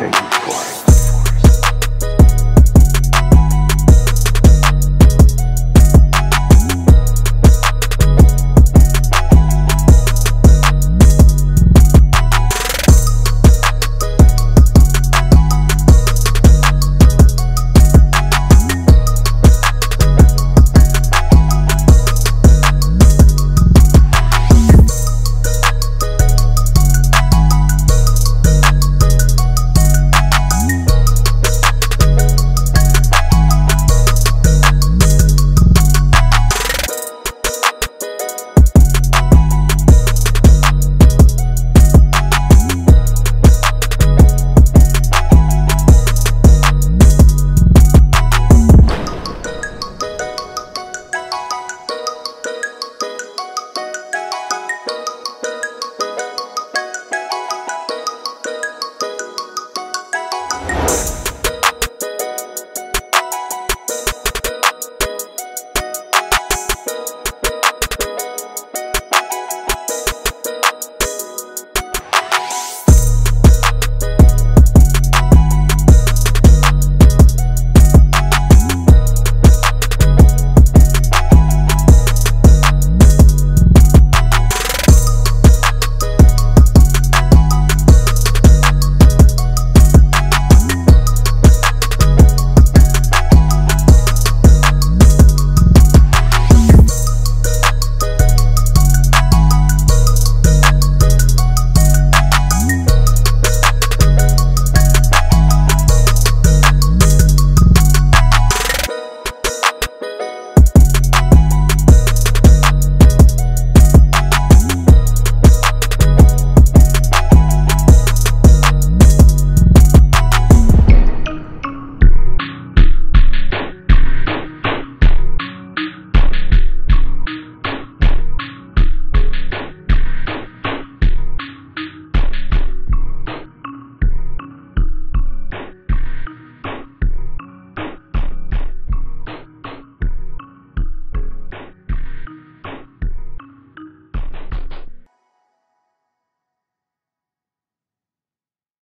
take you for it.